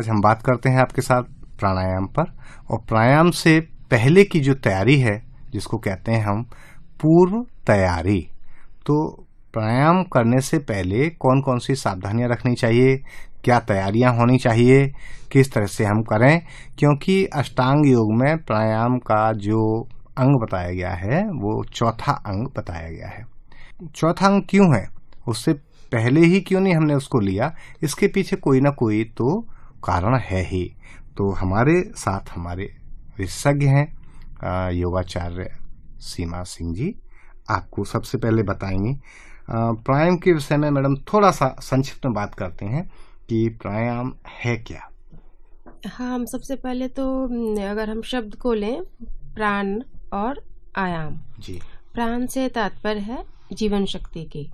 आज हम बात करते हैं आपके साथ प्राणायाम पर। और प्राणायाम से पहले की जो तैयारी है, जिसको कहते हैं हम पूर्व तैयारी तो प्राणायाम करने से पहले कौन कौन सी सावधानियाँ रखनी चाहिए? क्या तैयारियाँ होनी चाहिए? किस तरह से हम करें? क्योंकि अष्टांग योग में प्राणायाम का जो अंग बताया गया है, वो चौथा अंग बताया गया है। चौथा अंग क्यों है? उससे पहले ही क्यों नहीं हमने उसको लिया? इसके पीछे कोई ना कोई तो कारण है ही। तो हमारे साथ हमारे विशेषज्ञ हैं योगाचार्य सीमा सिंह जी। आपको सबसे पहले बताएँगे प्राणायाम के विषय में मैडम थोड़ा सा संक्षिप्त में बात करते हैं कि प्राणायाम है क्या। हाँ हम सबसे पहले तो अगर हम शब्द को लें प्राण और आयाम। जी। प्राण से तात्पर्य है जीवन शक्ति की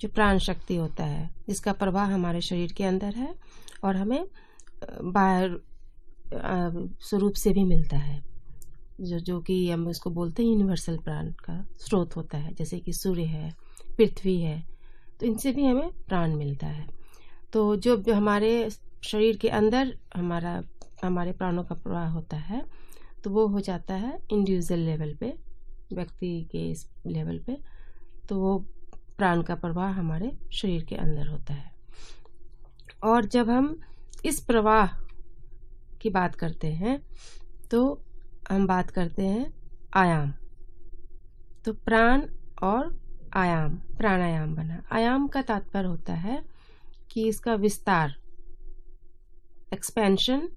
जो प्राण शक्ति होता है जिसका प्रवाह हमारे शरीर के अंदर है और हमें बाहर स्वरूप से भी मिलता है। जो जो कि हम उसको बोलते हैं यूनिवर्सल प्राण का स्रोत होता है। जैसे कि सूर्य है, पृथ्वी है तो इनसे भी हमें प्राण मिलता है। तो जो हमारे शरीर के अंदर हमारा, हमारे प्राणों का प्रवाह होता है तो वो हो जाता है इंडिविजुअल लेवल पे, व्यक्ति के इस लेवल पे तो वो प्राण का प्रवाह हमारे शरीर के अंदर होता है। और जब हम इस प्रवाह की बात करते हैं तो हम बात करते हैं आयाम। तो प्राण और आयाम प्राणायाम बना। आयाम का तात्पर्य होता है कि इसका विस्तार एक्सपेंशन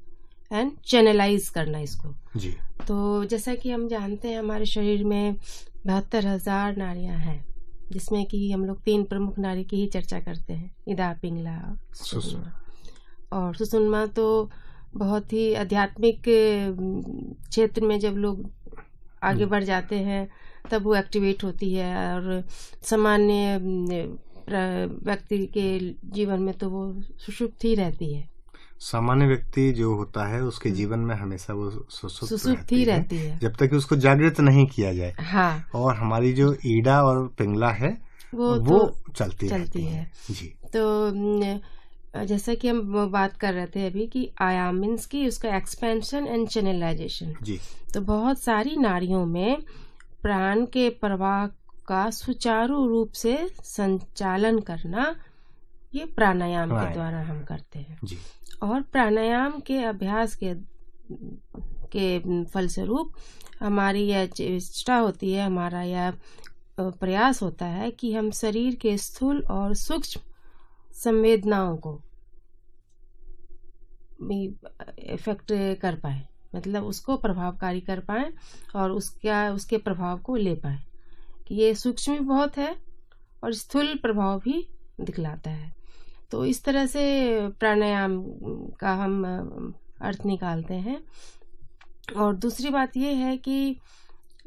एंड चैनलाइज करना इसको। जी। तो जैसा कि हम जानते हैं हमारे शरीर में बहत्तर हज़ार नारियाँ हैं जिसमें कि हम लोग तीन प्रमुख नारी की ही चर्चा करते हैं इदा पिंगला सुषमा और सुषमा तो बहुत ही आध्यात्मिक क्षेत्र में जब लोग आगे हम्म। बढ़ जाते हैं तब वो एक्टिवेट होती है और सामान्य व्यक्ति के जीवन में तो वो सुषुप्त ही रहती है। सामान्य व्यक्ति जो होता है उसके जीवन में हमेशा वो सुसुप्त ही रहती है। जब तक उसको जागृत नहीं किया जाए। हाँ। और हमारी जो ईडा और पिंगला है वो वो तो चलती चलती रहती है, है। जी। तो जैसा कि हम बात कर रहे थे अभी कि आयाम मीन्स की उसका एक्सपेंशन एंड चैनलाइजेशन जी। तो बहुत सारी नारियों में प्राण के प्रवाह का सुचारू रूप से संचालन करना ये प्राणायाम के द्वारा हम करते हैं। जी। और प्राणायाम के अभ्यास के के फलस्वरूप हमारी यह चेष्टा होती है हमारा यह प्रयास होता है कि हम शरीर के स्थूल और सूक्ष्म संवेदनाओं को भी इफ़ेक्ट कर पाए। मतलब उसको प्रभावकारी कर पाए और उसका, उसके प्रभाव को ले पाए कि ये सूक्ष्म भी बहुत है और स्थूल प्रभाव भी दिखलाता है। तो इस तरह से प्राणायाम का हम, अर्थ निकालते हैं। और दूसरी बात यह है कि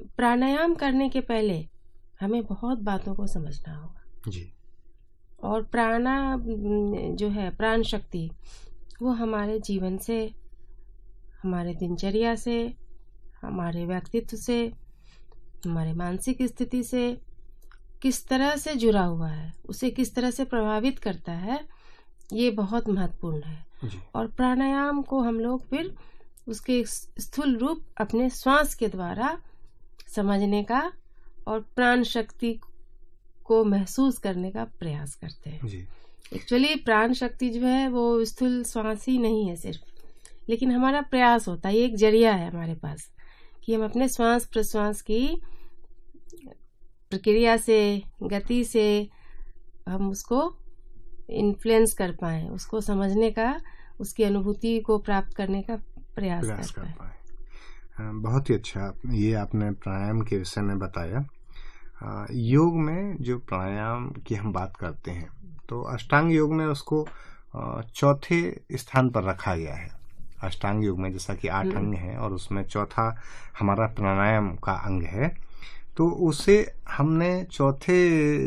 प्राणायाम करने के पहले हमें बहुत बातों को समझना होगा। जी। और प्राणा जो है प्राण शक्ति वो हमारे जीवन से हमारे दिनचर्या से हमारे व्यक्तित्व से हमारे मानसिक स्थिति से किस तरह से जुड़ा हुआ है उसे किस तरह से प्रभावित करता है ये बहुत महत्वपूर्ण है। और प्राणायाम को हम लोग फिर उसके स्थूल रूप अपने श्वास के द्वारा समझने का और प्राण शक्ति को महसूस करने का प्रयास करते हैं। एक्चुअली प्राण शक्ति जो है वो स्थूल श्वास ही नहीं है सिर्फ़। लेकिन हमारा प्रयास होता है ये एक ज़रिया है हमारे पास कि हम अपने श्वास प्रश्वास की प्रक्रिया से गति से हम उसको इन्फ्लुएंस कर पाए उसको समझने का उसकी अनुभूति को प्राप्त करने का प्रयास, प्रयास कर, कर पाए। बहुत ही अच्छा ये आपने प्राणायाम के विषय में बताया। योग में जो प्राणायाम की हम बात करते हैं तो अष्टांग योग में उसको चौथे स्थान पर रखा गया है अष्टांग योग में जैसा कि आठ हम्म। अंग हैं और उसमें चौथा हमारा प्राणायाम का अंग है तो उसे हमने चौथे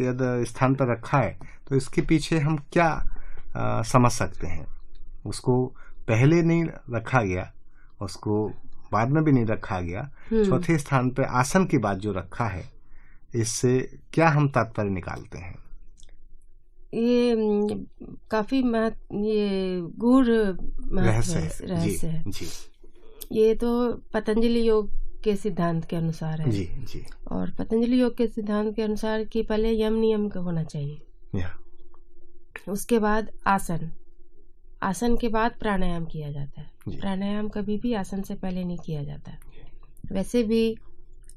यदि स्थान पर रखा है तो इसके पीछे हम क्या आ, समझ सकते हैं उसको पहले नहीं रखा गया उसको बाद में भी नहीं रखा गया हम्म। चौथे स्थान पर आसन की बात जो रखा है इससे क्या हम तात्पर्य निकालते हैं? ये काफ़ी महत्व ये गूढ़ रहस्य है रहस्य है। जी जी। ये तो पतंजलि योग के सिद्धांत के अनुसार है। जी जी। और पतंजलि योग के सिद्धांत के अनुसार कि पहले यम नियम का होना चाहिए। या। उसके बाद आसन। आसन के बाद प्राणायाम किया जाता है। प्राणायाम कभी भी आसन से पहले नहीं किया जाता। वैसे भी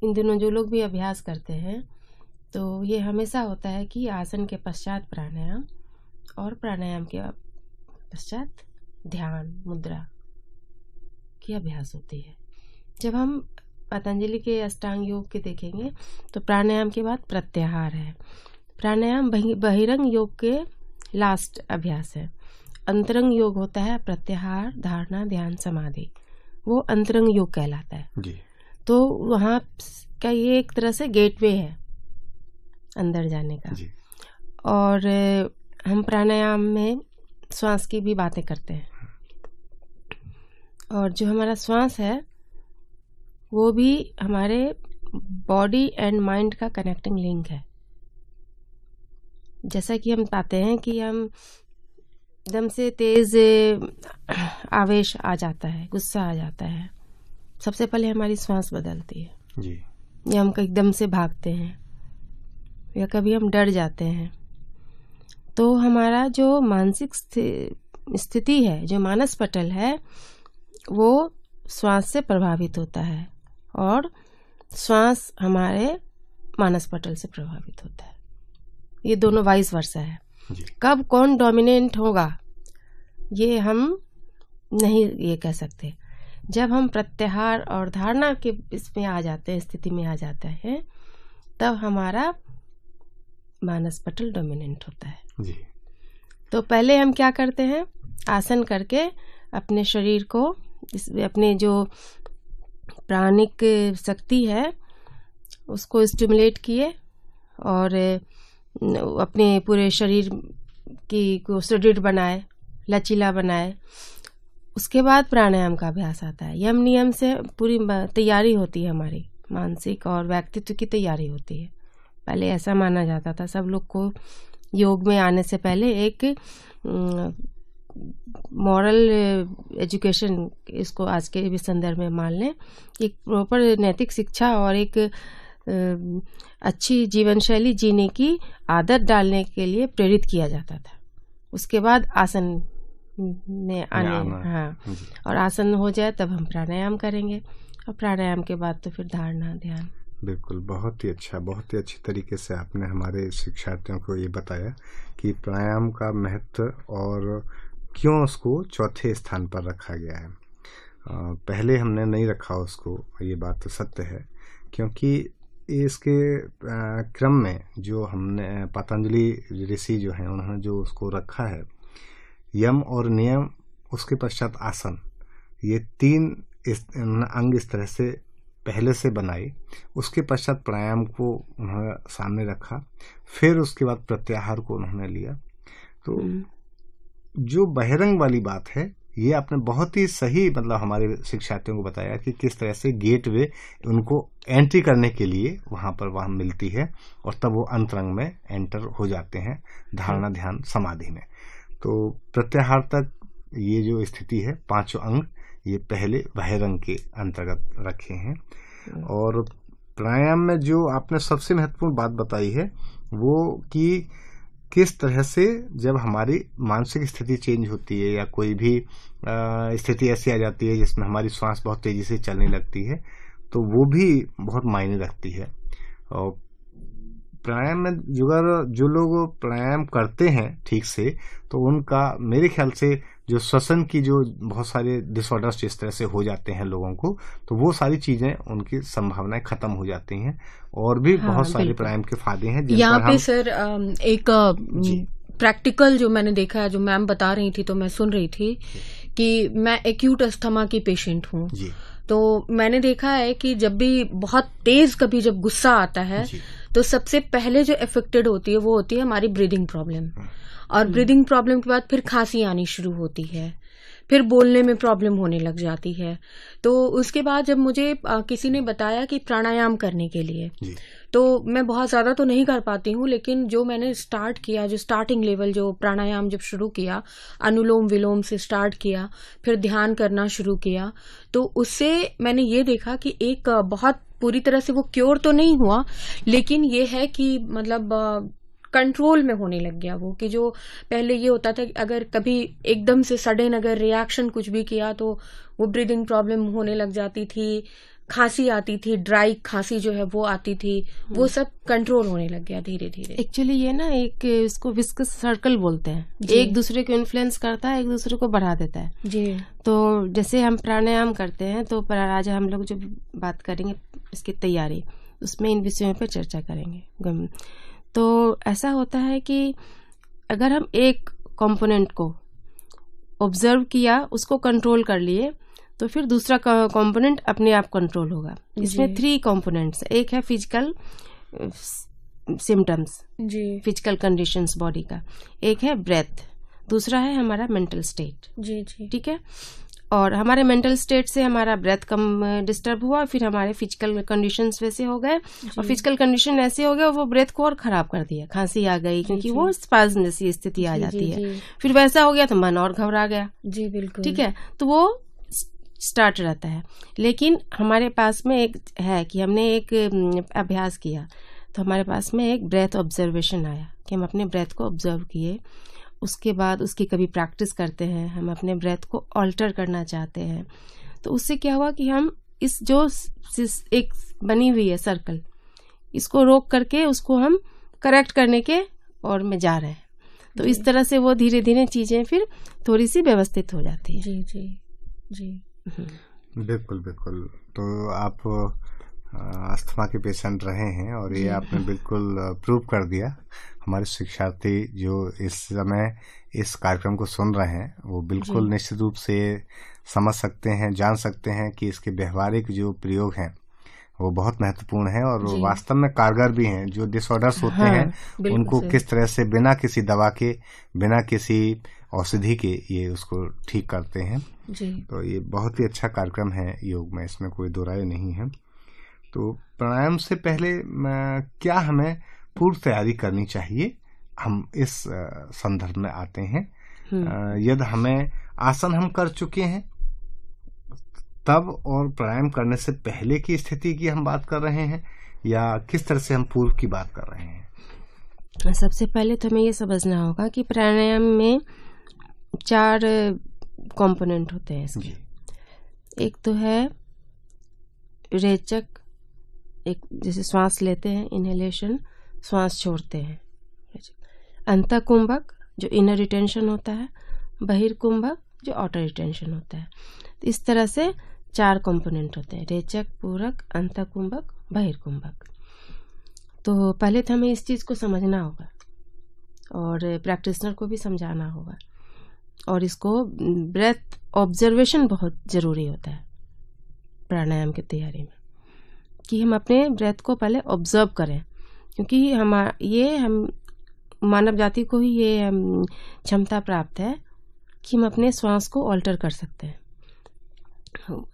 इन दिनों जो लोग भी अभ्यास करते हैं तो ये हमेशा होता है कि आसन के पश्चात प्राणायाम और प्राणायाम के पश्चात ध्यान, मुद्रा की अभ्यास होती है। जब हम पतंजलि के अष्टांग योग के देखेंगे तो प्राणायाम के बाद प्रत्याहार है। प्राणायाम बहिरंग योग के लास्ट अभ्यास है। अंतरंग योग होता है प्रत्याहार, धारणा, ध्यान, समाधि। वो अंतरंग योग कहलाता है। जी। तो वहाँ का ये एक तरह से गेटवे है अंदर जाने का। और हम प्राणायाम में श्वास की भी बातें करते हैं। और जो हमारा श्वास है वो भी हमारे बॉडी एंड माइंड का कनेक्टिंग लिंक है। जैसा कि हम पाते हैं कि हम एकदम से तेज आवेश आ जाता है गुस्सा आ जाता है। सबसे पहले हमारी श्वास बदलती है। जी। या हम एकदम से भागते हैं या कभी हम डर जाते हैं तो हमारा जो मानसिक स्थि- स्थिति है जो मानस पटल है वो श्वास से प्रभावित होता है और श्वास हमारे मानस पटल से प्रभावित होता है। ये दोनों वाइस वर्षा है। जी। कब कौन डोमिनेंट होगा ये हम नहीं ये कह सकते। जब हम प्रत्याहार और धारणा के इसमें आ जाते हैं स्थिति में आ जाते हैं तब हमारा मानस पटल डोमिनेंट होता है। जी। तो पहले हम क्या करते हैं? आसन करके अपने शरीर को इस अपने जो प्राणिक शक्ति है उसको स्टिमुलेट किए और अपने पूरे शरीर की को सुदृढ़ बनाए लचीला बनाए। उसके बाद प्राणायाम का अभ्यास आता है। यम नियम से पूरी तैयारी होती है हमारी, मानसिक और व्यक्तित्व की तैयारी होती है। पहले ऐसा माना जाता था, सब लोग को योग में आने से पहले एक मॉरल एजुकेशन इसको आज के भी संदर्भ में मान लें, एक प्रॉपर नैतिक शिक्षा और एक अच्छी जीवन शैली जीने की आदत डालने के लिए प्रेरित किया जाता था। उसके बाद आसन में आने हाँ। और आसन हो जाए तब हम प्राणायाम करेंगे। और प्राणायाम के बाद तो फिर धारणा ध्यान। बिल्कुल बहुत ही अच्छा बहुत ही अच्छी तरीके से आपने हमारे शिक्षार्थियों को ये बताया कि प्राणायाम का महत्व और क्यों उसको चौथे स्थान पर रखा गया है। पहले हमने नहीं रखा उसको ये बात तो सत्य है क्योंकि इसके क्रम में जो हमने पतंजलि ऋषि जो हैं उन्होंने जो उसको रखा है यम और नियम उसके पश्चात आसन। ये तीन इस अंग इस तरह से पहले से बनाई। उसके पश्चात प्राणायाम को उन्होंने सामने रखा। फिर उसके बाद प्रत्याहार को उन्होंने लिया। तो हम्म, जो बहिरंग वाली बात है ये आपने बहुत ही सही मतलब हमारे शिक्षार्थियों को बताया कि किस तरह से गेट वे उनको एंट्री करने के लिए वहाँ पर वहाँ मिलती है और तब वो अंतरंग में एंटर हो जाते हैं धारणा ध्यान समाधि में। तो प्रत्याहार तक ये जो स्थिति है पाँचों अंग ये पहले बहिरंग के अंतर्गत रखे हैं। और प्राणायाम में जो आपने सबसे महत्वपूर्ण बात बताई है वो कि किस तरह से जब हमारी मानसिक स्थिति चेंज होती है या कोई भी स्थिति ऐसी आ जाती है जिसमें हमारी श्वास बहुत तेज़ी से चलने लगती है तो वो भी बहुत मायने रखती है। और प्राणायाम में जो अगर जो लोग प्राणायाम करते हैं ठीक से तो उनका मेरे ख्याल से जो श्वसन की जो बहुत सारे डिसऑर्डर्स जिस तरह से हो जाते हैं लोगों को तो वो सारी चीज़ें उनकी संभावनाएँ खत्म हो जाती हैं। और भी हाँ, बहुत सारे। प्राणायाम के फ़ायदे हैं यहाँ पे सर एक प्रैक्टिकल जो। मैंने देखा है जो मैम बता रही थी तो मैं सुन रही थी कि मैं एक्यूट अस्थमा की पेशेंट हूँ। जी। तो मैंने देखा है कि जब भी बहुत तेज कभी जब गुस्सा आता है जी। तो सबसे पहले जो इफेक्टेड होती है वो होती है हमारी ब्रीदिंग प्रॉब्लम और ब्रीदिंग प्रॉब्लम के बाद फिर खांसी आनी शुरू होती है फिर बोलने में प्रॉब्लम होने लग जाती है. तो उसके बाद जब मुझे आ, किसी ने बताया कि प्राणायाम करने के लिए तो मैं बहुत ज़्यादा तो नहीं कर पाती हूँ लेकिन जो मैंने स्टार्ट किया जो स्टार्टिंग लेवल जो प्राणायाम जब शुरू किया अनुलोम विलोम से स्टार्ट किया फिर ध्यान करना शुरू किया तो उससे मैंने ये देखा कि एक बहुत पूरी तरह से वो क्योर तो नहीं हुआ, लेकिन ये है कि मतलब कंट्रोल में होने लग गया वो, कि जो पहले ये होता था कि अगर कभी एकदम से सडन अगर रिएक्शन कुछ भी किया तो वो ब्रीदिंग प्रॉब्लम होने लग जाती थी खांसी आती थी ड्राई खांसी जो है वो आती थी वो सब कंट्रोल होने लग गया धीरे धीरे एक्चुअली ये ना एक इसको विस्कस सर्कल बोलते हैं। एक दूसरे को इन्फ्लुएंस करता है एक दूसरे को बढ़ा देता है। जी। तो जैसे हम प्राणायाम करते हैं तो आज हम लोग जो बात करेंगे इसकी तैयारी उसमें इन विषयों पर चर्चा करेंगे। तो ऐसा होता है कि अगर हम एक कंपोनेंट को ऑब्ज़र्व किया उसको कंट्रोल कर लिए तो फिर दूसरा कंपोनेंट अपने आप कंट्रोल होगा। इसमें थ्री कंपोनेंट्स एक है फ़िज़िकल सिम्टम्स जी। फ़िज़िकल कंडीशंस बॉडी का। एक है ब्रेथ दूसरा है हमारा मेंटल स्टेट जी जी। ठीक है? और हमारे मेंटल स्टेट से हमारा ब्रेथ कम डिस्टर्ब हुआ फिर हमारे फ़िज़िकल कंडीशंस वैसे हो गए। और फ़िज़िकल कंडीशन ऐसे हो गए वो ब्रेथ को और खराब कर दिया खांसी आ गई क्योंकि वो स्पाज्म जैसी स्थिति आ जाती है। फिर वैसा हो गया तो मन और घबरा गया। जी बिल्कुल। ठीक है? तो वो स्टार्ट रहता है। लेकिन हमारे पास में एक है कि हमने एक अभ्यास किया तो हमारे पास में एक ब्रेथ ऑब्जर्वेशन आया कि हम अपने ब्रेथ को ऑब्ज़र्व किए उसके बाद उसकी कभी प्रैक्टिस करते हैं हम अपने ब्रेथ को ऑल्टर करना चाहते हैं। तो उससे क्या हुआ कि हम इस जो एक बनी हुई है सर्कल इसको रोक करके उसको हम करेक्ट करने के और में जा रहे हैं। तो इस तरह से वो धीरे धीरे चीज़ें फिर थोड़ी सी व्यवस्थित हो जाती है। जी जी जी। बिल्कुल बिल्कुल। तो आप अस्थमा के पेशेंट रहे हैं और ये आपने बिल्कुल प्रूव कर दिया। हमारे शिक्षार्थी जो इस समय इस कार्यक्रम को सुन रहे हैं वो बिल्कुल निश्चित रूप से समझ सकते हैं जान सकते हैं कि इसके व्यवहारिक जो प्रयोग हैं वो बहुत महत्वपूर्ण है और वास्तव में कारगर भी हैं। जो डिसऑर्डर्स होते हाँ, हैं उनको किस तरह से बिना किसी दवा के बिना किसी औषधि के ये उसको ठीक करते हैं। जी। तो ये बहुत ही अच्छा कार्यक्रम है योग में इसमें कोई दो राय नहीं है। तो प्राणायाम से पहले क्या हमें पूर्व तैयारी करनी चाहिए? हम इस संदर्भ में आते हैं। यदि हमें आसन हम कर चुके हैं तब और प्राणायाम करने से पहले की स्थिति की हम बात कर रहे हैं या किस तरह से हम पूर्व की बात कर रहे हैं? सबसे पहले तो हमें ये समझना होगा कि प्राणायाम में चार कंपोनेंट होते हैं इसके। एक तो है रेचक एक जैसे श्वास लेते हैं इनहेलेशन श्वास छोड़ते हैं। अंत कुंभक जो इनर रिटेंशन होता है बहिर्कुंभक जो आउटर रिटेंशन होता है। तो इस तरह से चार कंपोनेंट होते हैं रेचक पूरक अंत कुंभक बहिर्कुंभक। तो पहले तो हमें इस चीज़ को समझना होगा और प्रैक्टिशनर को भी समझाना होगा। और इसको ब्रेथ ऑब्जर्वेशन बहुत ज़रूरी होता है प्राणायाम की तैयारी में कि हम अपने ब्रेथ को पहले ऑब्ज़र्व करें क्योंकि हम ये हम मानव जाति को ही ये क्षमता प्राप्त है कि हम अपने श्वास को ऑल्टर कर सकते हैं।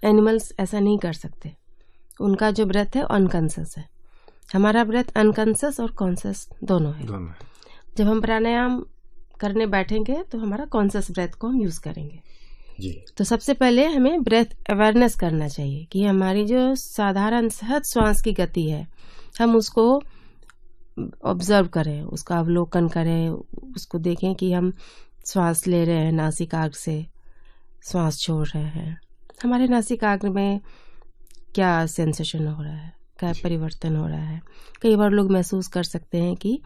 एनिमल्स ऐसा नहीं कर सकते। उनका जो ब्रेथ है अनकॉन्सियस है। हमारा ब्रेथ अनकॉन्सियस और कॉन्सियस दोनों है। दोनों जब हम प्राणायाम करने बैठेंगे तो हमारा कॉन्सियस ब्रेथ को हम यूज़ करेंगे। जी। तो सबसे पहले हमें ब्रेथ अवेयरनेस करना चाहिए कि हमारी जो साधारण सहज श्वास की गति है हम उसको ऑब्ज़र्व करें उसका अवलोकन करें उसको देखें कि हम श्वास ले रहे हैं नासिकाग्र से श्वास छोड़ रहे हैं। हमारे नासिकाग्र में क्या सेंसेशन हो रहा है क्या परिवर्तन हो रहा है? कई बार लोग महसूस कर सकते हैं कि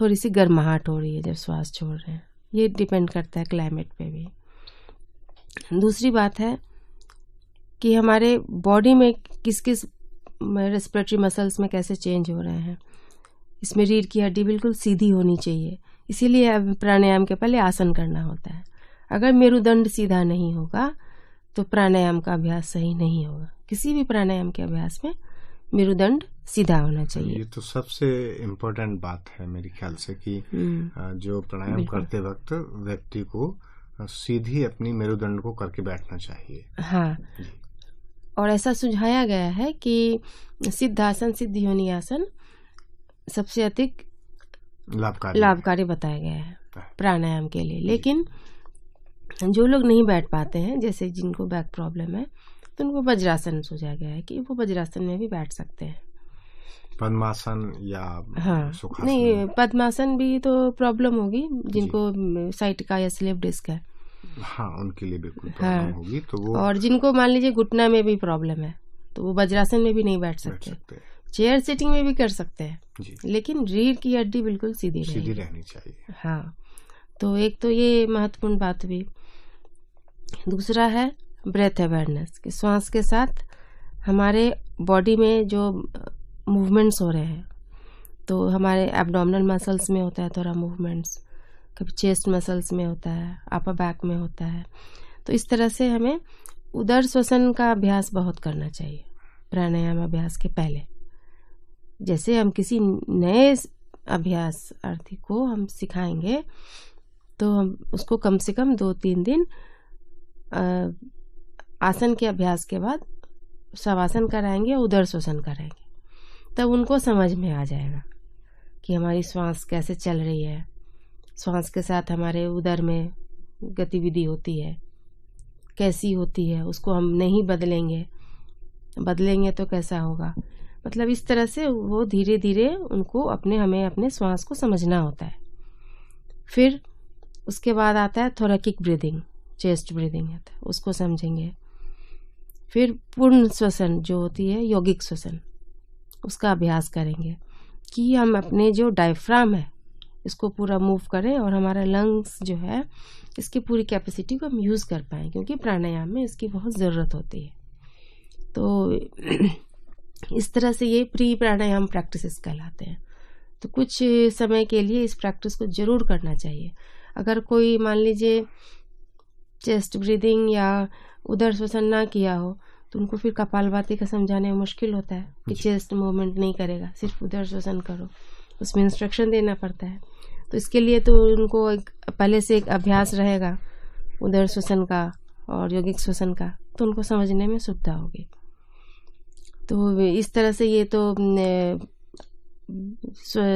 थोड़ी सी गर्माहट हो रही है जब श्वास छोड़ रहे हैं। ये डिपेंड करता है क्लाइमेट पे भी। दूसरी बात है कि हमारे बॉडी में किस किस रेस्पिरेटरी मसल्स में कैसे चेंज हो रहे हैं। इसमें रीढ़ की हड्डी बिल्कुल सीधी होनी चाहिए। इसीलिए प्राणायाम के पहले आसन करना होता है। अगर मेरुदंड सीधा नहीं होगा तो प्राणायाम का अभ्यास सही नहीं होगा। किसी भी प्राणायाम के अभ्यास में मेरुदंड सीधा होना चाहिए। ये तो सबसे इम्पोर्टेंट बात है मेरे ख्याल से कि हम्म, जो प्राणायाम करते वक्त व्यक्ति को सीधी अपनी मेरुदंड को करके बैठना चाहिए। हाँ। और ऐसा सुझाया गया है कि सिद्धासन सिद्ध योनि आसन सबसे अधिक लाभकारी। लाभकारी बताया गया है प्राणायाम के लिए। लेकिन जो लोग नहीं बैठ पाते हैं जैसे जिनको बैक प्रॉब्लम है तो उनको वज्रासन सोचा गया है कि वो वज्रासन में भी बैठ सकते हैं। पद्मासन या हाँ। नहीं पद्मासन भी तो प्रॉब्लम होगी जिनको साइट का या स्लिप डिस्क है। हाँ उनके लिए बिल्कुल हाँ। होगी तो वो और जिनको मान लीजिए घुटना में भी प्रॉब्लम है तो वो वज्रासन में भी नहीं बैठ बैठ सकते। सकते। चेयर सिटिंग में भी कर सकते हैं लेकिन रीढ़ की हड्डी बिल्कुल सीधी सीधी रहनी चाहिए। हाँ। तो एक तो ये महत्वपूर्ण बात हुई दूसरा है ब्रेथ अवेयरनेस कि श्वास के साथ हमारे बॉडी में जो मूवमेंट्स हो रहे हैं। तो हमारे एब्डोमिनल मसल्स में होता है थोड़ा मूवमेंट्स कभी चेस्ट मसल्स में होता है अपर बैक में होता है। तो इस तरह से हमें उदर श्वसन का अभ्यास बहुत करना चाहिए, प्राणायाम अभ्यास के पहले। जैसे हम किसी नए अभ्यास अर्थी को हम सिखाएँगे तो हम उसको कम से कम दो तीन दिन आसन के अभ्यास के बाद शवासन कराएँगे उदर श्वसन कराएँगे। तब उनको समझ में आ जाएगा कि हमारी श्वास कैसे चल रही है। श्वास के साथ हमारे उदर में गतिविधि होती है। कैसी होती है, उसको हम नहीं बदलेंगे। बदलेंगे तो कैसा होगा? मतलब इस तरह से वो धीरे धीरे उनको अपने, हमें अपने श्वास को समझना होता है। फिर उसके बाद आता है थोरेकिक ब्रीदिंग चेस्ट ब्रीदिंग आता है, उसको समझेंगे। फिर पूर्ण श्वसन जो होती है, यौगिक श्वसन। उसका अभ्यास करेंगे कि हम अपने जो डायफ्राम है, इसको पूरा मूव करें और हमारा लंग्स जो है, इसकी पूरी कैपेसिटी को हम यूज़ कर पाएँ, क्योंकि प्राणायाम में इसकी बहुत ज़रूरत होती है। तो इस तरह से ये प्री प्राणायाम प्रैक्टिसेस कहलाते हैं। तो कुछ समय के लिए इस प्रैक्टिस को ज़रूर करना चाहिए। अगर कोई मान लीजिए चेस्ट ब्रीदिंग या उधर श्वसन ना किया हो तो उनको फिर कपालभाति का समझाने में मुश्किल होता है कि चेस्ट मूवमेंट नहीं करेगा सिर्फ़ उधर श्वसन करो उसमें इंस्ट्रक्शन देना पड़ता है। तो इसके लिए तो उनको एक पहले से एक अभ्यास रहेगा उधर श्वसन का और यौगिक श्वसन का तो उनको समझने में सुविधा होगी। तो इस तरह से ये तो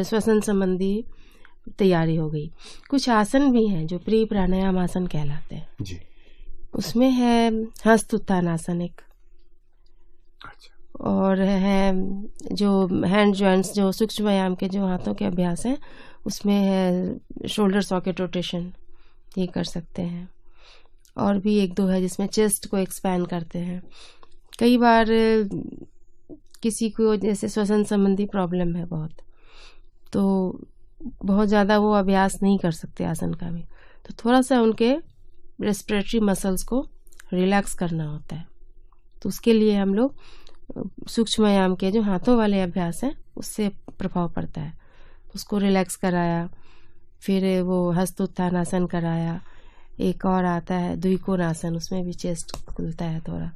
श्वसन संबंधी तैयारी हो गई। कुछ आसन भी हैं जो प्री प्राणायाम आसन कहलाते हैं। जी। उसमें है हस्त उत्थान आसन एक। और है जो हैंड जॉइंट्स जो सूक्ष्म व्यायाम के जो हाथों के अभ्यास हैं, उसमें है शोल्डर सॉकेट रोटेशन ये कर सकते हैं। और भी एक दो है जिसमें चेस्ट को एक्सपैंड करते हैं। कई बार, किसी को जैसे श्वसन संबंधी प्रॉब्लम है बहुत तो बहुत ज़्यादा वो अभ्यास नहीं कर सकते आसन का भी। तो थोड़ा सा उनके रेस्पिरेटरी मसल्स को रिलैक्स करना होता है। तो उसके लिए हम लोग सूक्ष्म व्यायाम के जो हाथों वाले अभ्यास हैं, उससे प्रभाव पड़ता है। उसको रिलैक्स कराया, फिर वो हस्त उत्थान आसन कराया, एक और आता है द्विकोण आसन उसमें भी चेस्ट खुलता है थोड़ा।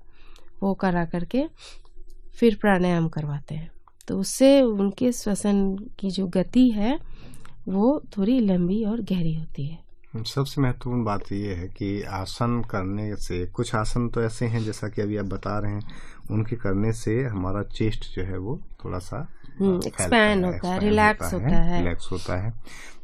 वो करा करके फिर प्राणायाम करवाते हैं। तो उससे उनके श्वसन की जो गति है, वो थोड़ी लंबी और गहरी होती है। सबसे महत्वपूर्ण बात यह है कि आसन करने से कुछ आसन तो ऐसे हैं जैसा कि अभी आप बता रहे हैं उनके करने से हमारा चेस्ट जो है वो थोड़ा सा expand होता है, relax होता है। रिलैक्स होता है।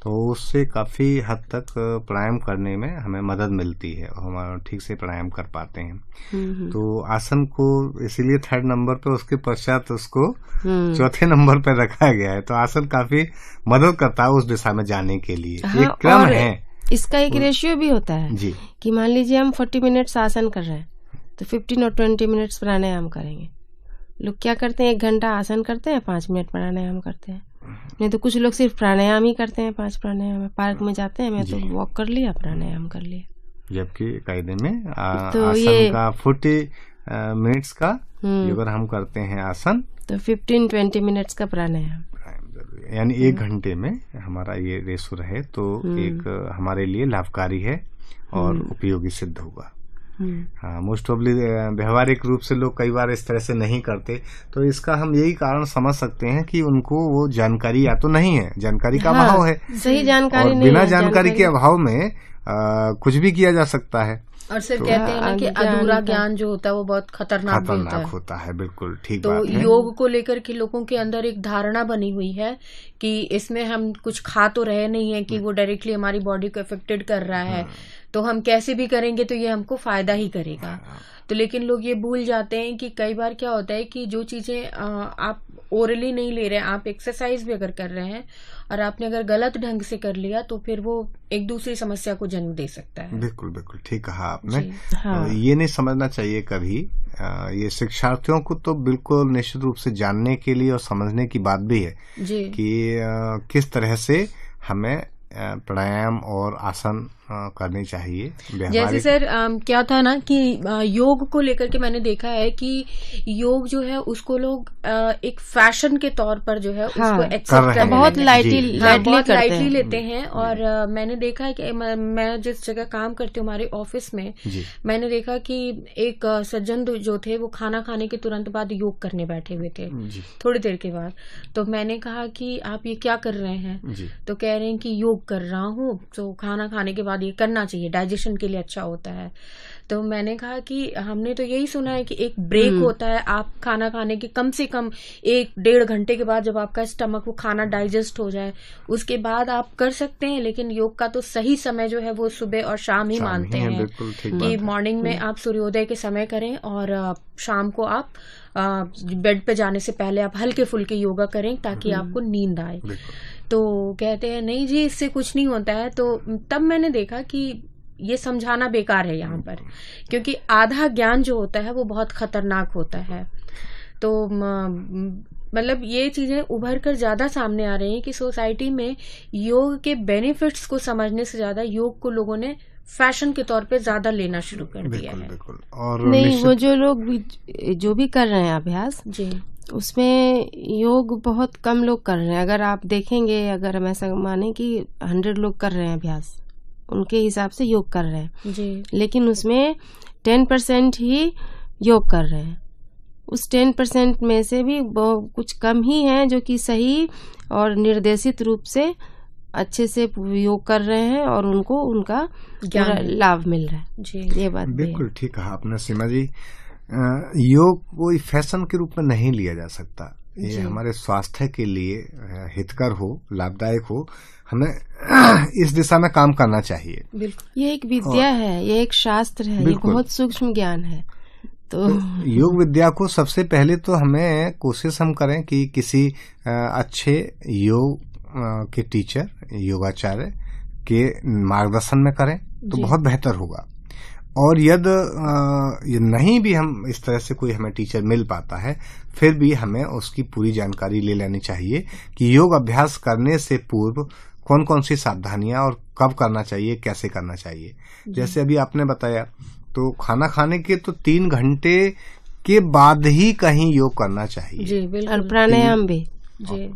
तो उससे काफ़ी हद तक प्राणायाम करने में हमें मदद मिलती है और हम ठीक से प्राणायाम कर पाते हैं। हम्म, हम्म, तो आसन को इसीलिए थर्ड नंबर पे उसके पश्चात उसको हम्म। चौथे नंबर पे रखा गया है। तो आसन काफ़ी मदद करता है उस दिशा में जाने के लिए। हाँ, एक क्रम है। इसका एक रेशियो भी होता है जी। कि मान लीजिए हम फोर्टी मिनट्स आसन कर रहे हैं तो फिफ्टीन और ट्वेंटी मिनट्स प्राणायाम करेंगे। लोग क्या करते हैं? एक घंटा आसन करते हैं पाँच मिनट प्राणायाम करते हैं। नहीं तो कुछ लोग सिर्फ़ प्राणायाम ही करते हैं पाँच प्राणायाम। पार्क में जाते हैं मैं तो वॉक कर लिया प्राणायाम कर लिया। जबकि कायदे में आ, तो आसन ये- का फोर्टी मिनट्स का हम्म। अगर हम करते हैं आसन तो फिफ्टीन ट्वेंटी मिनट्स का प्राणायाम। यानी एक घंटे में हमारा ये रेसो रहे तो एक हमारे लिए लाभकारी है और उपयोगी सिद्ध होगा। हम्म, हाँ मोस्ट ऑफली व्यवहारिक रूप से लोग कई बार इस तरह से नहीं करते तो इसका हम यही कारण समझ सकते हैं कि उनको वो जानकारी या तो नहीं है जानकारी का हाँ, अभाव है। सही जानकारी और नहीं बिना है, जानकारी के अभाव में आ, कुछ भी किया जा सकता है। और सिर्फ़ कहते हैं ना कि अधूरा ज्ञान जो होता है वो बहुत खतरनाक खतरनाक होता खतरनाक है। होता है बिल्कुल ठीक तो बात है। योग को लेकर के लोगों के अंदर एक धारणा बनी हुई है कि इसमें हम कुछ खा तो रहे नहीं है कि वो डायरेक्टली हमारी बॉडी को अफेक्टेड कर रहा है। तो हम कैसे भी करेंगे तो ये हमको फ़ायदा ही करेगा। तो लेकिन लोग ये भूल जाते हैं कि कई बार क्या होता है कि जो चीज़ें आप ओरली नहीं ले रहे हैं आप एक्सरसाइज भी अगर कर रहे हैं और आपने अगर गलत ढंग से कर लिया तो फिर वो एक दूसरी समस्या को जन्म दे सकता है। बिल्कुल बिल्कुल ठीक कहा आपने। हाँ। ये नहीं समझना चाहिए कभी ये शिक्षार्थियों को तो बिल्कुल निश्चित रूप से जानने के लिए और समझने की बात भी है जी। कि किस तरह से हमें प्राणायाम और आसन करनी चाहिए जैसे सर अम, क्या था ना कि योग को लेकर के मैंने देखा है कि योग जो है उसको लोग अ, एक फ़ैशन के तौर पर जो है उसको हाँ, कर एक्सेप्ट हैं। बहुत लगे। लाइटली हाँ, लाइटली करते लाइटली हैं। लेते हैं और अ, मैंने देखा है कि मैं, मैं जिस जगह काम करती हूँ हमारे ऑफ़िस में मैंने देखा कि एक सज्जन जो थे वो खाना खाने के तुरंत बाद योग करने बैठे हुए थे थोड़ी देर के बाद। तो मैंने कहा कि आप ये क्या कर रहे हैं? तो कह रहे हैं कि योग कर रहा हूँ तो खाना खाने के बाद ये करना चाहिए डाइजेशन के लिए अच्छा होता है। तो मैंने कहा कि हमने तो यही सुना है कि एक ब्रेक होता है आप खाना खाने के कम से कम एक डेढ़ घंटे के बाद जब आपका स्टमक वो खाना डाइजेस्ट हो जाए उसके बाद आप कर सकते हैं लेकिन योग का तो सही समय जो है वो सुबह और शाम ही मानते ही कि मॉर्निंग में आप सूर्योदय के समय करें और शाम को आप बेड पे जाने से पहले आप हल्के फुल्के योगा करें ताकि आपको नींद आए। तो कहते हैं नहीं जी इससे कुछ नहीं होता है। तो तब मैंने देखा कि ये समझाना बेकार है यहाँ पर क्योंकि आधा ज्ञान जो होता है वो बहुत खतरनाक होता है। तो मतलब ये चीज़ें उभर कर ज़्यादा सामने आ रही हैं कि सोसाइटी में योग के बेनिफिट्स को समझने से ज़्यादा योग को लोगों ने फ़ैशन के तौर पे ज़्यादा लेना शुरू कर दिया है। बिल्कुल। और नहीं वो जो लोग भी- जो भी कर रहे हैं अभ्यास जी। उसमें योग बहुत कम लोग कर रहे हैं। अगर आप देखेंगे अगर हम ऐसा माने कि हंड्रेड लोग कर रहे हैं अभ्यास उनके हिसाब से योग कर रहे हैं। जी। लेकिन उसमें टेन परसेंट ही योग कर रहे हैं। उस टेन परसेंट में से भी कुछ कम ही हैं जो कि सही और निर्देशित रूप से अच्छे से योग कर रहे हैं और उनको उनका ज्ञान लाभ मिल रहा है। जी। ये बात बिल्कुल ठीक कहा आपने सीमा जी। योग कोई फ़ैशन के रूप में नहीं लिया जा सकता। ये हमारे स्वास्थ्य के लिए हितकर हो लाभदायक हो हमें इस दिशा में काम करना चाहिए। बिल्कुल। ये एक विद्या है ये एक शास्त्र है ये। बहुत सूक्ष्म ज्ञान है। तो योग विद्या को सबसे पहले तो हमें कोशिश हम करें कि किसी अच्छे योग के टीचर योगाचार्य के मार्गदर्शन में करें तो बहुत बेहतर होगा। और यद अ, ये नहीं भी हम इस तरह से कोई हमें टीचर मिल पाता है फिर भी हमें उसकी पूरी जानकारी ले लेनी चाहिए कि योग अभ्यास करने से पूर्व कौन कौन सी सावधानियाँ और कब करना चाहिए कैसे करना चाहिए। जैसे अभी आपने बताया तो खाना खाने के तो तीन घंटे के बाद ही कहीं योग करना चाहिए। जी और बिल्कुल प्राणायाम भी। जी।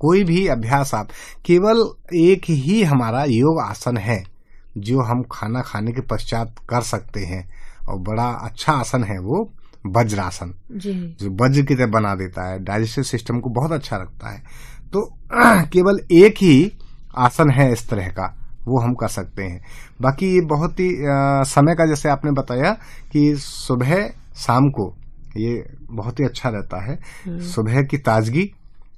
कोई भी अभ्यास आप केवल एक ही हमारा योग आसन है। जो हम खाना खाने के पश्चात कर सकते हैं और बड़ा अच्छा आसन है वो वज्रासन। जो। वज्र की तरह बना देता है डाइजेस्टिव सिस्टम को बहुत अच्छा रखता है। तो केवल एक ही आसन है इस तरह का वो हम कर सकते हैं। बाकी ये बहुत ही समय का जैसे आपने बताया कि सुबह शाम को ये बहुत ही अच्छा रहता है। सुबह की ताजगी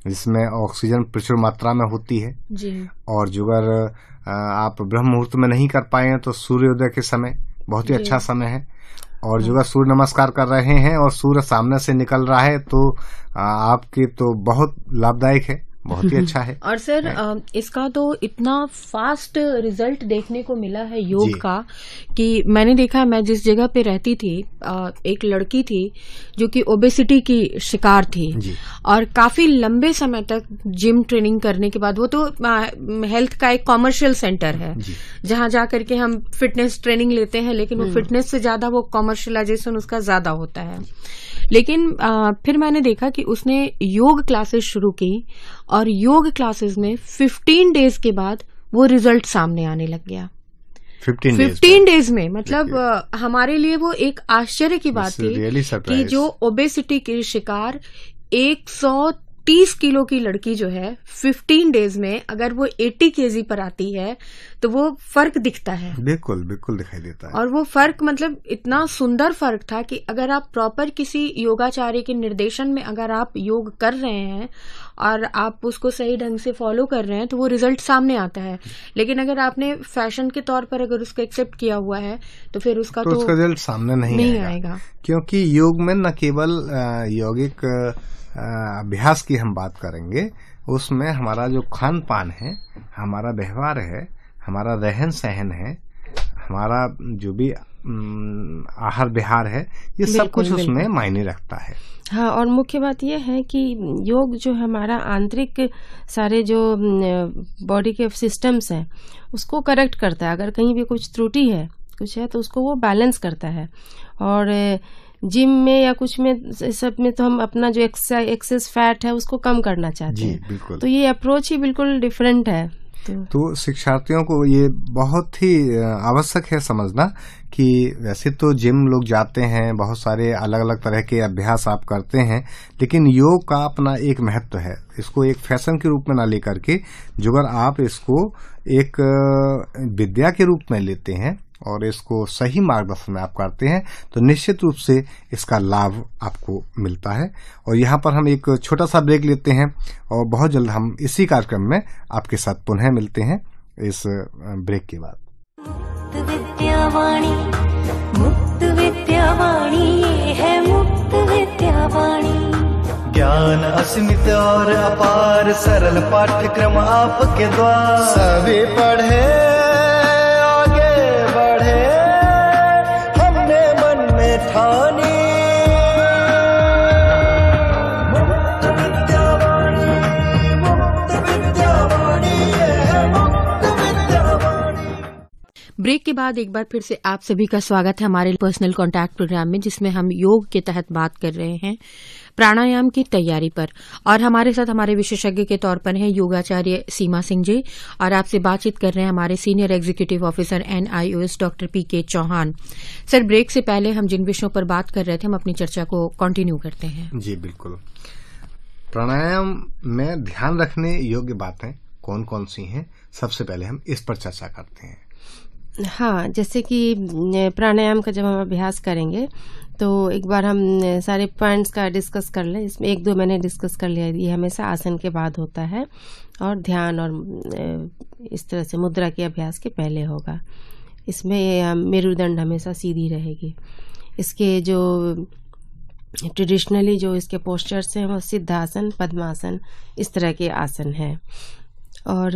जिसमें ऑक्सीजन प्रचुर मात्रा में होती है। जी। और जो अगर अ, आप ब्रह्म मुहूर्त में नहीं कर पाए हैं तो सूर्योदय के समय बहुत ही अच्छा समय है। और जो अगर सूर्य नमस्कार कर रहे हैं और सूर्य सामने से निकल रहा है तो आपके तो बहुत लाभदायक है। बहुत ही अच्छा है। और सर अ, इसका तो इतना फास्ट रिज़ल्ट देखने को मिला है योग का कि मैंने देखा मैं जिस जगह पे रहती थी एक लड़की थी जो कि ओबेसिटी की शिकार थी। और काफ़ी लंबे समय तक जिम ट्रेनिंग करने के बाद वो तो हेल्थ का एक कॉमर्शियल सेंटर है जहाँ जा करके हम फिटनेस ट्रेनिंग लेते हैं लेकिन वो फिटनेस से ज़्यादा वो कॉमर्शलाइजेशन उसका ज़्यादा होता है। लेकिन आ, फिर मैंने देखा कि उसने योग क्लासेस शुरू की और योग क्लासेस में 15 डेज़ के बाद वो रिज़ल्ट सामने आने लग गया। फिफ्टीन डेज़ 15 डेज़ में मतलब आ, हमारे लिए वो एक आश्चर्य की बात थी really कि जो ओबेसिटी के शिकार तीस किलो की लड़की जो है फिफ्टीन डेज़ में अगर वो एट्टी केजी पर आती है तो वो फ़र्क दिखता है। बिल्कुल बिल्कुल दिखाई देता है। और वो फ़र्क मतलब इतना सुंदर फ़र्क था कि अगर आप प्रॉपर किसी योगाचार्य के निर्देशन में अगर आप योग कर रहे हैं और आप उसको सही ढंग से फॉलो कर रहे हैं तो वो रिज़ल्ट सामने आता है। लेकिन अगर आपने फ़ैशन के तौर पर अगर उसको एक्सेप्ट किया हुआ है तो फिर उसका तो, तो उसका रिज़ल्ट सामने नहीं, नहीं आएगा, आएगा। क्योंकि योग में न केवल यौगिक अभ्यास की हम बात करेंगे उसमें हमारा जो खान पान है हमारा व्यवहार है हमारा रहन सहन है हमारा जो भी आहार विहार है ये सब कुछ उसमें मायने रखता है। हाँ और मुख्य बात यह है कि योग जो हमारा आंतरिक सारे जो बॉडी के सिस्टम्स हैं उसको करेक्ट करता है। अगर कहीं भी कुछ त्रुटि है कुछ है तो उसको वो बैलेंस करता है। और जिम में या कुछ में सब में तो हम अपना जो एक्सेस फैट है उसको कम करना चाहते जी हैं। बिल्कुल। तो ये अप्रोच ही बिल्कुल डिफरेंट है। तो तो शिक्षार्थियों को ये बहुत ही आवश्यक है समझना कि वैसे तो जिम लोग जाते हैं बहुत सारे अलग अलग तरह के अभ्यास आप करते हैं लेकिन योग का अपना एक महत्व है। इसको एक फ़ैशन के रूप में ना लेकर के जो अगर आप इसको एक विद्या के रूप में लेते हैं और इसको सही मार्गदर्शन में आप करते हैं तो निश्चित रूप से इसका लाभ आपको मिलता है। और यहाँ पर हम एक छोटा सा ब्रेक लेते हैं और बहुत जल्द हम इसी कार्यक्रम में आपके साथ पुनः मिलते हैं इस ब्रेक के बाद। मुक्त विद्यावाणी मुक्त है विद्यावाणी। ज्ञान अस्मित और अपार सरल पाठ्यक्रम आपके द्वार। सभी पढ़े ब्रेक के बाद एक बार फिर से आप सभी का स्वागत है हमारे पर्सनल कांटेक्ट प्रोग्राम में, जिसमें हम योग के तहत बात कर रहे हैं, प्राणायाम की तैयारी पर। और हमारे साथ हमारे विशेषज्ञ के तौर पर हैं योगाचार्य सीमा सिंह जी और आपसे बातचीत कर रहे हैं हमारे senior executive officer NIOS doctor P K Chauhan sir break से पहले हम जिन विषयों पर बात कर रहे थे, हम अपनी चर्चा को कंटिन्यू करते हैं। जी, बिल्कुल। प्राणायाम में ध्यान रखने योग्य बातें कौन कौन सी हैं? सबसे पहले हम इस पर चर्चा करते हैं। हाँ जैसे कि प्राणायाम का जब हम अभ्यास करेंगे तो एक बार हम सारे पॉइंट्स का डिस्कस कर लें। इसमें एक दो मैंने डिस्कस कर लिया, ये हमेशा आसन के बाद होता है और ध्यान और इस तरह से मुद्रा के अभ्यास के पहले होगा। इसमें मेरुदंड हमेशा सीधी रहेगी। इसके जो, ट्रेडिशनली जो इसके पोस्चर्स हैं, वो सिद्धासन, पद्मासन, इस तरह के आसन हैं। और,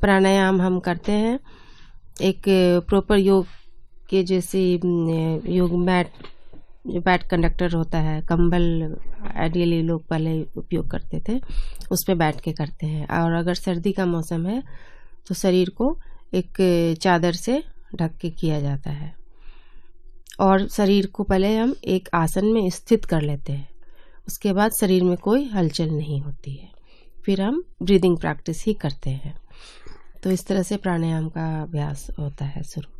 प्राणायाम हम करते हैं एक प्रॉपर योग के जैसे योग मैट जो बैट कंडक्टर होता है, कंबल आइडियली लोग पहले उपयोग करते थे, उस पर बैठ के करते हैं। और अगर सर्दी का मौसम है तो शरीर को एक चादर से ढक के किया जाता है। और शरीर को पहले हम एक आसन में स्थित कर लेते हैं। उसके बाद शरीर में कोई हलचल नहीं होती है। फिर हम ब्रीदिंग प्रैक्टिस ही करते हैं। तो इस तरह से प्राणायाम का अभ्यास होता है शुरू।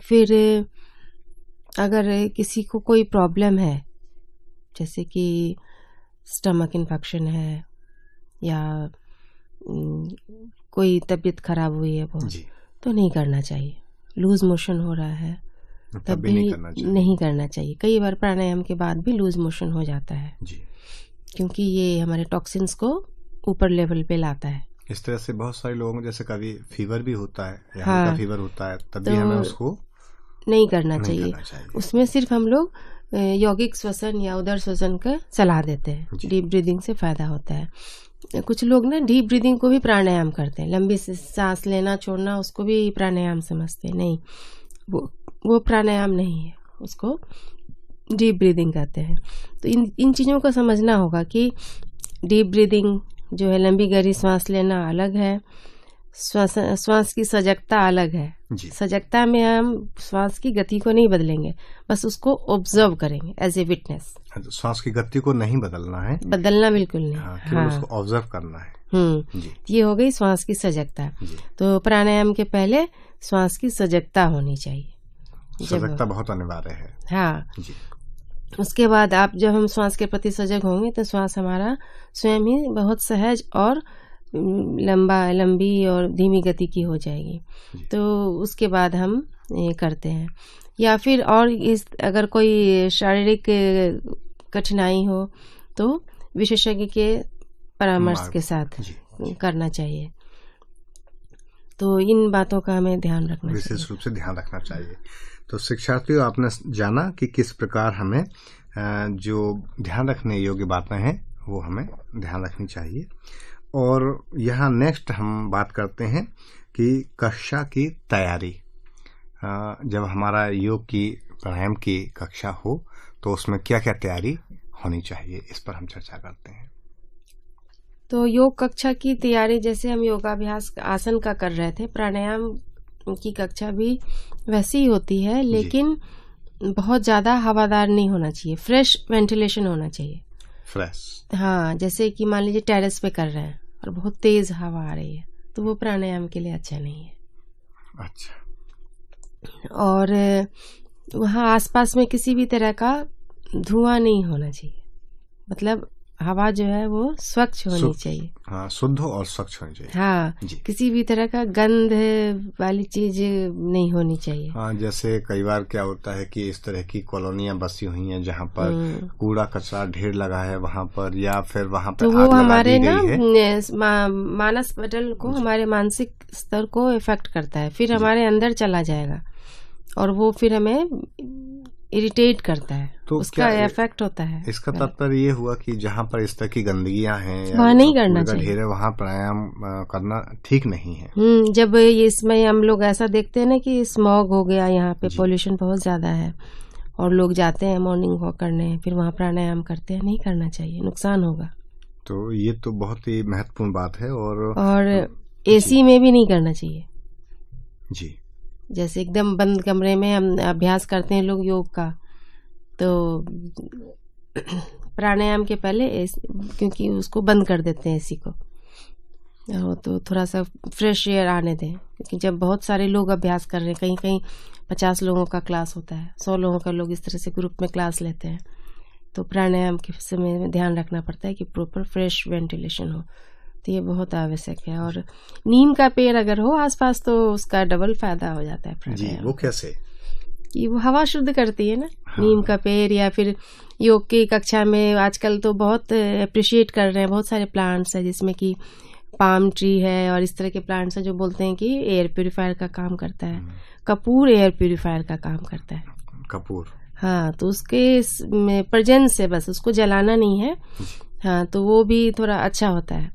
फिर अगर किसी को कोई प्रॉब्लम है जैसे कि स्टमक इन्फेक्शन है या कोई तबीयत खराब हुई है बहुत तो नहीं करना चाहिए। लूज मोशन हो रहा है तब भी नहीं करना चाहिए। नहीं करना चाहिए। कई बार प्राणायाम के बाद भी लूज मोशन हो जाता है। जी। क्योंकि ये हमारे टॉक्सिन्स को ऊपर लेवल पे लाता है। इस तरह से बहुत सारे लोगों को जैसे कभी फीवर भी होता है या हाँ। हल्का फीवर होता है तब भी तो हमें उसको नहीं करना नहीं चाहिए। करना चाहिए। उसमें सिर्फ़ हम लोग यौगिक श्वसन या उदर श्वसन का सलाह देते हैं। डीप ब्रीदिंग से फ़ायदा होता है। कुछ लोग ना डीप ब्रीदिंग को भी प्राणायाम करते हैं। लंबी सांस लेना छोड़ना उसको भी प्राणायाम समझते हैं। नहीं वो वो प्राणायाम नहीं है। उसको डीप ब्रीदिंग कहते हैं। तो इन इन चीज़ों को समझना होगा कि डीप ब्रीदिंग जो है लंबी गहरी सांस लेना अलग है। श्वास श्वास की सजगता अलग है। सजगता में हम श्वास की गति को नहीं बदलेंगे बस उसको ऑब्ज़र्व करेंगे एज ए विटनेस श्वास की गति को नहीं बदलना है। बदलना बिल्कुल नहीं। हाँ, हाँ। उसको ऑब्ज़र्व करना है। हम्म। जी। ये हो गई श्वास की सजगता। तो प्राणायाम के पहले श्वास की सजगता होनी चाहिए। सजगता बहुत अनिवार्य है। हाँ। जी। उसके बाद आप जब हम श्वास के प्रति सजग होंगे तो श्वास हमारा स्वयं ही बहुत सहज और लंबा लंबी और धीमी गति की हो जाएगी। तो उसके बाद हम ये करते हैं। या फिर और इस अगर कोई शारीरिक कठिनाई हो तो विशेषज्ञ के परामर्श के साथ करना चाहिए। तो इन बातों का हमें ध्यान रखना विशेष रूप से ध्यान रखना चाहिए। तो शिक्षार्थियों, आपने जाना कि किस प्रकार हमें जो ध्यान रखने योग्य बातें हैं, वो हमें ध्यान रखनी चाहिए। और यहाँ नेक्स्ट हम बात करते हैं कि कक्षा की तैयारी। जब हमारा योग की, प्राणायाम की कक्षा हो तो उसमें क्या क्या तैयारी होनी चाहिए, इस पर हम चर्चा करते हैं। तो योग कक्षा की तैयारी, जैसे हम योगाभ्यास आसन का कर रहे थे, प्राणायाम की कक्षा भी वैसी ही होती है लेकिन बहुत ज़्यादा हवादार नहीं होना चाहिए। फ्रेश वेंटिलेशन होना चाहिए। फ्रेश। हाँ जैसे कि मान लीजिए टेरेस पे कर रहे हैं और बहुत तेज हवा आ रही है तो वो प्राणायाम के लिए अच्छा नहीं है। अच्छा। और वहाँ आसपास में किसी भी तरह का धुआँ नहीं होना चाहिए। मतलब हवा जो है वो स्वच्छ होनी चाहिए। हाँ शुद्ध और स्वच्छ होनी चाहिए। हाँ। किसी भी तरह का गंध वाली चीज़ नहीं होनी चाहिए। हाँ जैसे कई बार क्या होता है कि इस तरह की कॉलोनियाँ बसी हुई हैं जहाँ पर हम्म। कूड़ा कचरा ढेर लगा है वहाँ पर या फिर वहाँ पर तो वो हमारे न- मा, मानस पटल को हमारे मानसिक स्तर को इफ़ेक्ट करता है। फिर हमारे अंदर चला जाएगा। और वो फिर हमें इरिटेट करता है। तो उसका इफ़ेक्ट होता है। इसका तात्पर्य ये हुआ कि जहाँ पर इस तरह की गंदगियाँ हैं वहाँ नहीं करना चाहिए। ढेर वहाँ प्राणायाम करना ठीक नहीं है। हम्म जब ये इसमें हम लोग ऐसा देखते हैं ना कि स्मॉग हो गया यहाँ पे पोल्यूशन बहुत ज़्यादा है और लोग जाते हैं मॉर्निंग वॉक करने फिर वहाँ प्राणायाम करते हैं नहीं करना चाहिए नुकसान होगा। तो ये तो बहुत ही महत्वपूर्ण बात है और और एसी में भी नहीं करना चाहिए। जी। जैसे एकदम बंद कमरे में हम अभ्यास करते हैं लोग योग का तो प्राणायाम के पहले क्योंकि उसको बंद कर देते हैं एसी को। तो थोड़ा सा फ्रेश एयर आने दें, क्योंकि जब बहुत सारे लोग अभ्यास कर रहे हैं, कहीं कहीं पचास लोगों का क्लास होता है, सौ लोगों का लोग इस तरह से ग्रुप में क्लास लेते हैं तो प्राणायाम के समय में ध्यान रखना पड़ता है कि प्रॉपर फ्रेश वेंटिलेशन हो। तो ये बहुत आवश्यक है। और नीम का पेड़ अगर हो आसपास तो उसका डबल फ़ायदा हो जाता है जी वो कैसे? कि वो हवा शुद्ध करती है ना हाँ। नीम का पेड़ या फिर योग की कक्षा में आजकल तो बहुत अप्रिशिएट कर रहे हैं बहुत सारे प्लांट्स है जिसमें कि पाम ट्री है और इस तरह के प्लांट्स हैं जो बोलते हैं कि एयर प्योरीफायर का काम करता है। कपूर एयर प्योरीफायर का काम करता है। कपूर। हाँ तो उसके प्रजेंस से बस उसको जलाना नहीं है। हाँ तो वो भी थोड़ा अच्छा होता है।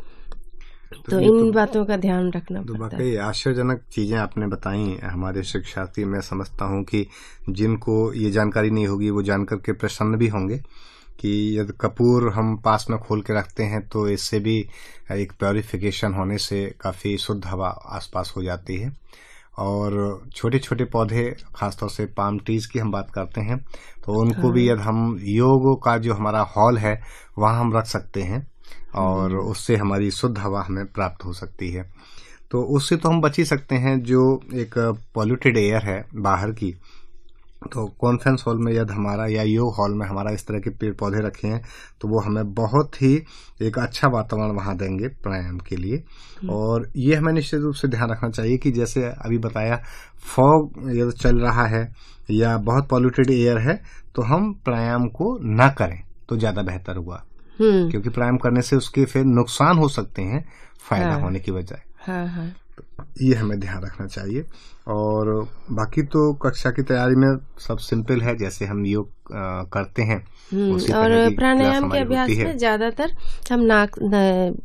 तो ये इन तो- बातों का ध्यान रखना तो है। वाकई आश्चर्यजनक चीज़ें आपने बताई हमारे शिक्षार्थी मैं समझता हूँ कि जिनको ये जानकारी नहीं होगी वो जानकर के प्रसन्न भी होंगे कि यदि कपूर हम पास में खोल के रखते हैं तो इससे भी एक प्योरिफिकेशन होने से काफ़ी शुद्ध हवा आसपास हो जाती है। और छोटे छोटे पौधे खासतौर से पाम ट्रीज की हम बात करते हैं तो उनको भी यदि हम योग का जो हमारा हॉल है वहाँ हम रख सकते हैं। और उससे हमारी शुद्ध हवा हमें प्राप्त हो सकती है। तो उससे तो हम बच ही सकते हैं जो एक पॉल्यूटेड एयर है बाहर की। तो कॉन्फ्रेंस हॉल में यदि हमारा या योग हॉल में हमारा इस तरह के पेड़ पौधे रखे हैं तो वो हमें बहुत ही एक अच्छा वातावरण वहाँ देंगे प्राणायाम के लिए। और ये हमें निश्चित रूप से ध्यान रखना चाहिए कि जैसे अभी बताया फॉग यदि चल रहा है या बहुत पॉल्यूटेड एयर है तो हम प्राणायाम को ना करें तो ज़्यादा बेहतर हुआ। हम्म क्योंकि प्राणायाम करने से उसके फिर नुकसान हो सकते हैं फ़ायदा हाँ। होने की बजाय। हाँ हाँ। तो ये हमें ध्यान रखना चाहिए। और बाकी तो कक्षा की तैयारी में सब सिंपल है जैसे हम योग करते हैं हम्म, उसी और प्राणायाम के अभ्यास में ज़्यादातर हम नाक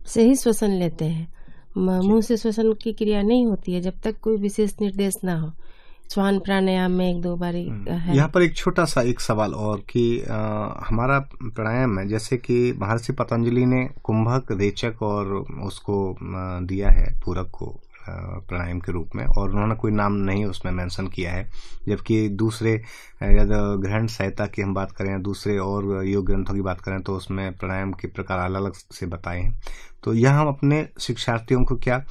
से ही श्वसन लेते हैं। मुँह से श्वसन की क्रिया नहीं होती है जब तक कोई विशेष निर्देश ना हो। श्वान प्राणायाम में एक दो बार है। यहाँ पर एक छोटा सा एक सवाल और कि अ, हमारा प्राणायाम है जैसे कि महर्षि पतंजलि ने कुंभक रेचक और उसको दिया है पूरक को प्राणायाम के रूप में और उन्होंने कोई नाम नहीं उसमें मेंशन किया है जबकि दूसरे यदि ग्रहण सहायता की हम बात करें दूसरे और योग ग्रंथों की बात करें तो उसमें प्राणायाम के प्रकार अलग अलग से बताए हैं। तो यह हम अपने शिक्षार्थियों को क्या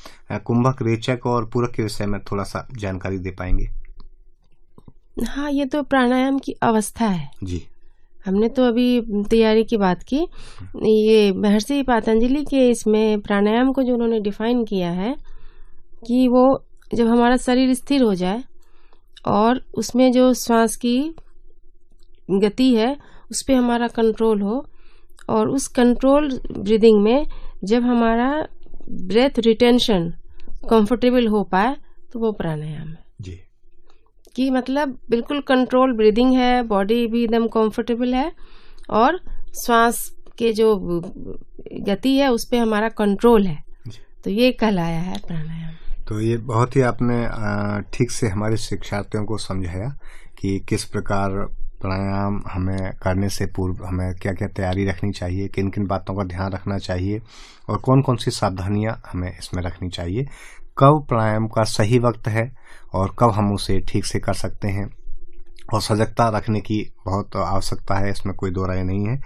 कुंभक रेचक और पूरक के विषय में थोड़ा सा जानकारी दे पाएँगे? हाँ ये तो प्राणायाम की अवस्था है। जी। हमने तो अभी तैयारी की बात की। ये महर्षि पतंजलि के इसमें प्राणायाम को जो उन्होंने डिफाइन किया है कि वो जब हमारा शरीर स्थिर हो जाए और उसमें जो श्वास की गति है उस पर हमारा कंट्रोल हो और उस कंट्रोल ब्रीदिंग में जब हमारा ब्रेथ रिटेंशन कंफर्टेबल हो पाए तो वो प्राणायाम है। कि मतलब बिल्कुल कंट्रोल ब्रीदिंग है बॉडी भी एकदम कंफर्टेबल है और श्वास के जो गति है उस पर हमारा कंट्रोल है। तो ये कहलाया है प्राणायाम। तो ये बहुत ही आपने ठीक से हमारे शिक्षार्थियों को समझाया कि किस प्रकार प्राणायाम हमें करने से पूर्व हमें क्या क्या तैयारी रखनी चाहिए किन किन बातों का ध्यान रखना चाहिए और कौन कौन सी सावधानियाँ हमें इसमें रखनी चाहिए। कब प्राणायाम का सही वक्त है और कब हम उसे ठीक से कर सकते हैं। और सजगता रखने की बहुत आवश्यकता है, इसमें कोई दो राय नहीं है।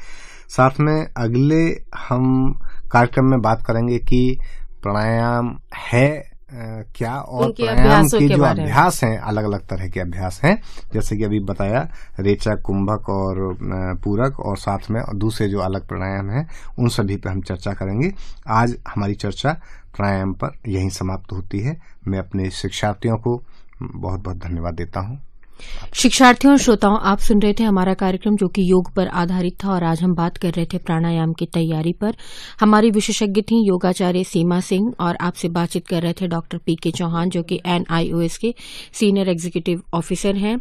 साथ में अगले हम कार्यक्रम में बात करेंगे कि प्राणायाम है क्या और प्राणायाम के के जो अभ्यास हैं अलग अलग तरह के अभ्यास हैं जैसे कि अभी बताया रेचक कुंभक और पूरक और साथ में दूसरे जो अलग प्राणायाम हैं उन सभी पर हम चर्चा करेंगे। आज हमारी चर्चा प्राणायाम पर यहीं समाप्त होती है। मैं अपने शिक्षार्थियों को बहुत बहुत धन्यवाद देता हूँ। शिक्षार्थियों और श्रोताओं, आप सुन रहे थे हमारा कार्यक्रम जो कि योग पर आधारित था और आज हम बात कर रहे थे प्राणायाम की तैयारी पर। हमारी विशेषज्ञ थी योगाचार्य सीमा सिंह और आपसे बातचीत कर रहे थे डॉक्टर पीके चौहान जो कि एनआईओएस के सीनियर एग्जीक्यूटिव ऑफिसर हैं।